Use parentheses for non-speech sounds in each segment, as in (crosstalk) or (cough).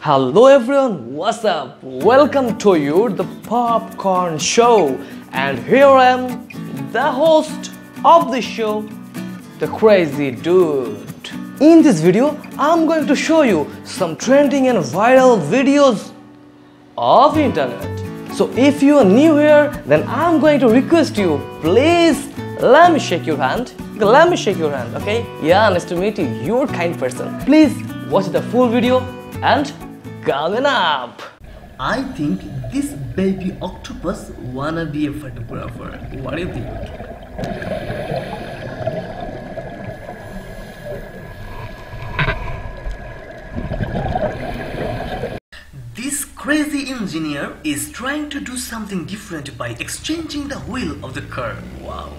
Hello everyone, what's up? Welcome to you, the Popcorn Show, and here I am, the host of the show, the Crazy Dude. In this video, I'm going to show you some trending and viral videos of internet. So if you are new here, then I'm going to request you, please let me shake your hand. Let me shake your hand, okay? Yeah, nice to meet you. You're a kind person. Please watch the full video and coming up. I think this baby octopus wanna be a photographer. What do you think? This crazy engineer is trying to do something different by exchanging the wheel of the car. Wow.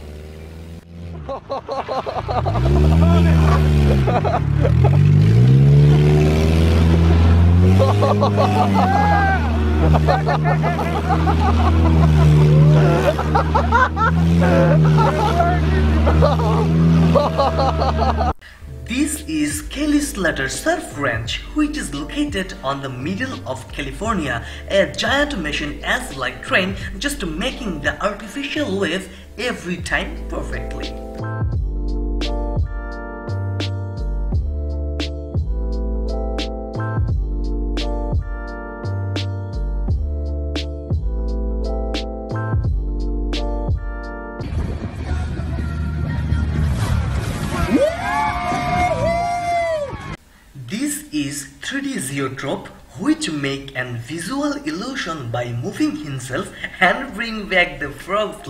(laughs) This is Kelly Slater Surf Ranch, which is located on the middle of California. A giant machine as like train just making the artificial wave every time perfectly. Is 3D Zeotrope which make an visual illusion by moving himself and bring back the frogs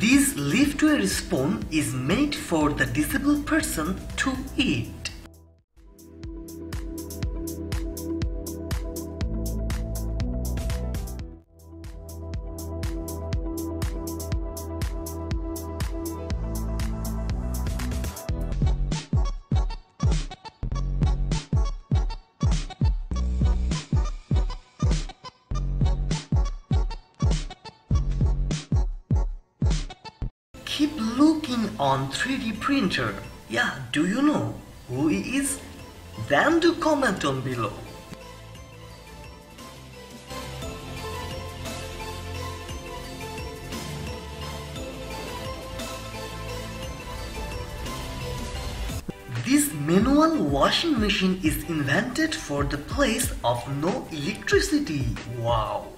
This liftware spoon is made for the disabled person to eat. Looking on 3D printer. Yeah, do you know who he is? Then do comment on below. This manual washing machine is invented for the place of no electricity. Wow.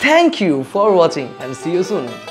Thank you for watching and see you soon.